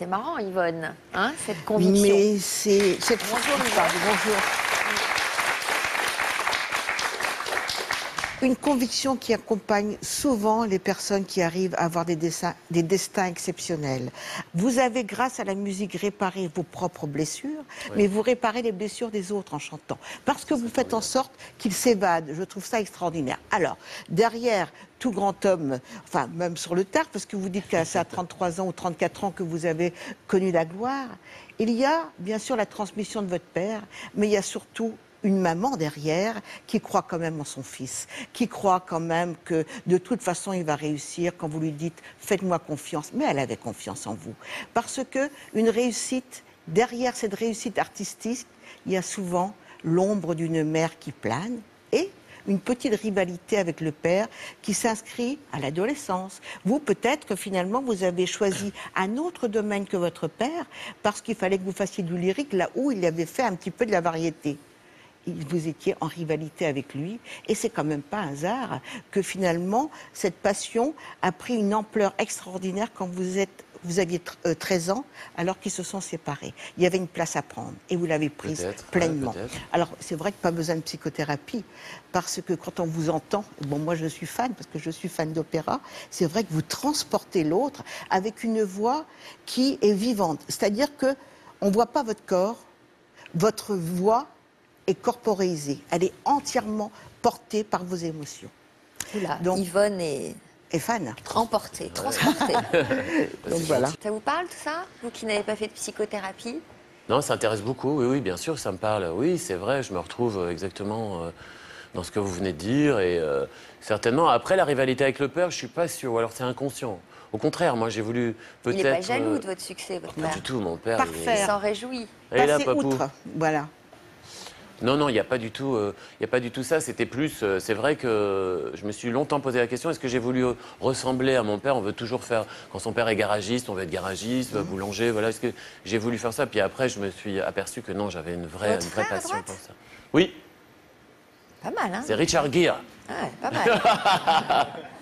c'est marrant, Yvonne, hein, cette conviction. Mais c'est. Bonjour, Yvonne. Bonjour. Une conviction qui accompagne souvent les personnes qui arrivent à avoir des, dessins- des destins exceptionnels. Vous avez, grâce à la musique, réparé vos propres blessures, mais vous réparez les blessures des autres en chantant. Parce que vous faites en sorte qu'ils s'évadent. Je trouve ça extraordinaire. Alors, derrière tout grand homme, enfin, même sur le tard, parce que vous dites que c'est à 33 ans ou 34 ans que vous avez connu la gloire, il y a bien sûr la transmission de votre père, mais il y a surtout une maman derrière qui croit quand même en son fils, qui croit quand même que de toute façon il va réussir quand vous lui dites faites-moi confiance. Mais elle avait confiance en vous. Parce que une réussite, derrière cette réussite artistique, il y a souvent l'ombre d'une mère qui plane et une petite rivalité avec le père qui s'inscrit à l'adolescence. Vous, peut-être que finalement, vous avez choisi un autre domaine que votre père parce qu'il fallait que vous fassiez du lyrique là où il avait fait un petit peu de la variété. Vous étiez en rivalité avec lui et c'est quand même pas un hasard que finalement cette passion a pris une ampleur extraordinaire quand vous êtes vous aviez tr- euh, 13 ans alors qu'ils se sont séparés. Il y avait une place à prendre et vous l'avez prise ouais, pleinement. Alors, c'est vrai que pas besoin de psychothérapie, parce que quand on vous entend, bon, moi je suis fan, parce que je suis fan d'opéra, c'est vrai que vous transportez l'autre avec une voix qui est vivante. C'est-à-dire que on voit pas votre corps, votre voix est corporéisée. Elle est entièrement portée par vos émotions. Oula, Donc- Yvonne est Et fan. emportée, transportée. Donc voilà. ça vous parle tout ça Vous qui n'avez pas fait de psychothérapie? Non, ça intéresse beaucoup. Oui, oui, bien sûr, ça me parle. Oui, c'est vrai, je me retrouve euh, exactement euh, dans ce que vous venez de dire. Et euh, certainement, après la rivalité avec le père, je suis pas sûr. Ou alors c'est inconscient. Au contraire, moi, j'ai voulu peut-être. Il n'est pas jaloux de votre succès, votre Pas père. du tout, mon père. il est- Parfait. Il s'en réjouit. Et là, outre. Voilà. Non, non, il n'y a pas du tout, euh, y a pas du tout ça. C'était plus, euh, c'est vrai que je me suis longtemps posé la question est-ce que j'ai voulu euh, ressembler à mon père? On veut toujours faire quand son père est garagiste, on veut être garagiste, Mhm. boulanger. Voilà, est-ce que j'ai voulu faire ça? Puis après, je me suis aperçu que non, j'avais une vraie, une vraie passion pour ça. Oui, Pas mal, hein? C'est Richard Gere. Ouais, pas mal.